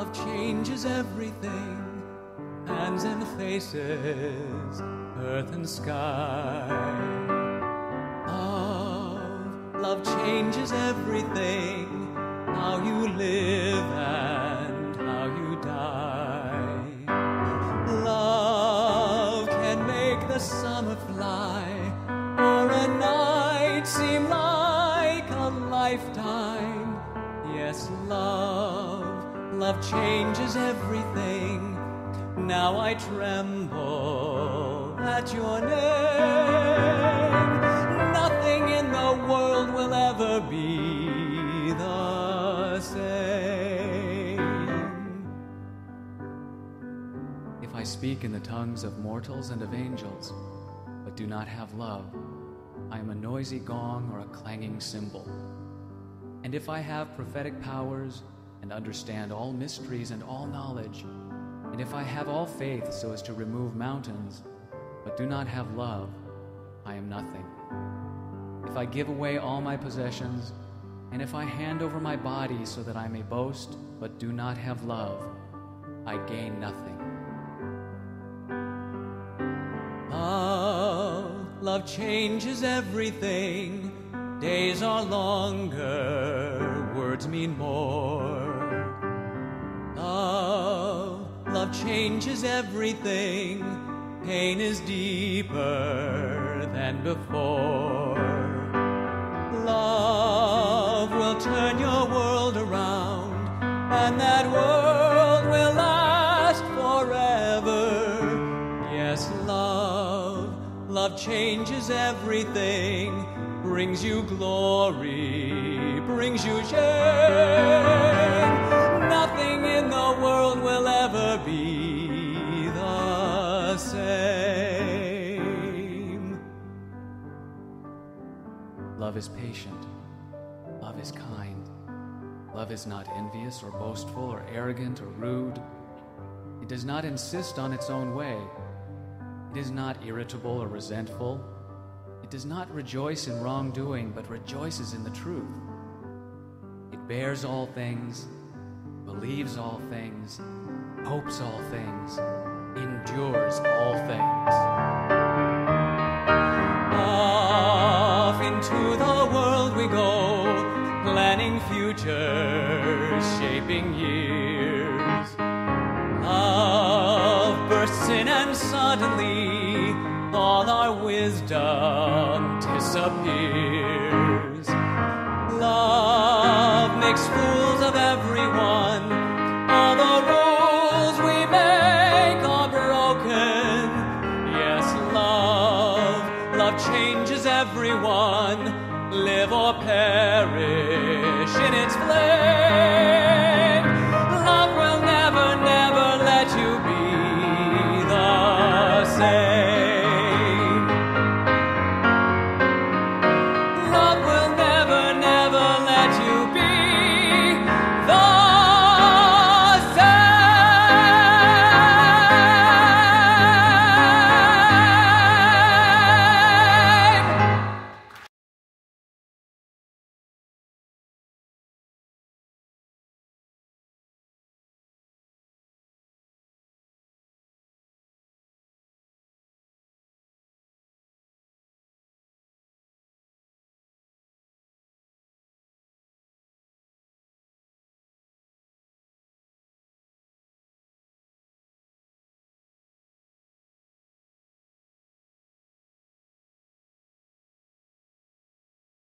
Love changes everything hands and faces, earth and sky. Love, love changes everything how you live and how you die. Love can make the summer fly or a night seem like a lifetime. Yes, love, love changes everything. Now I tremble at your name. Nothing in the world will ever be the same. If I speak in the tongues of mortals and of angels, but do not have love, I am a noisy gong or a clanging cymbal. And if I have prophetic powers and understand all mysteries and all knowledge, and if I have all faith so as to remove mountains, but do not have love, I am nothing. If I give away all my possessions, and if I hand over my body so that I may boast, but do not have love, I gain nothing. Love, love changes everything. Days are longer, words mean more. Changes everything. Pain is deeper than before. Love will turn your world around, and that world will last forever. Yes, love, love changes everything, brings you glory, brings you shame. Love is patient. Love is kind. Love is not envious or boastful or arrogant or rude. It does not insist on its own way. It is not irritable or resentful. It does not rejoice in wrongdoing, but rejoices in the truth. It bears all things, believes all things, hopes all things, endures all things. Into the world we go, planning futures, shaping years. Love bursts in and suddenly all our wisdom disappears. Love makes fools of everyone. All the rules we make are broken. Yes, love, love changes everyone. Live or perish in its flame.